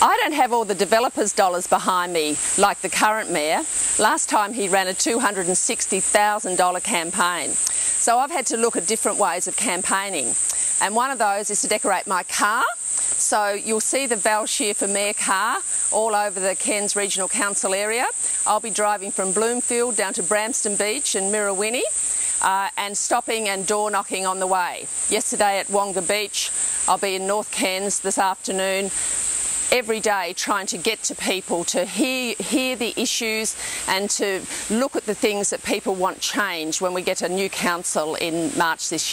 I don't have all the developers' dollars behind me like the current mayor. Last time he ran a $260,000 campaign. So I've had to look at different ways of campaigning. And one of those is to decorate my car. So you'll see the Val Schier for Mayor car all over the Cairns Regional Council area. I'll be driving from Bloomfield down to Bramston Beach and Mirriwinni uh, and stopping and door knocking on the way. Yesterday at Wonga Beach, I'll be in North Cairns this afternoon every day trying to get to people to hear, hear the issues and to look at the things that people want change when we get a new council in March this year.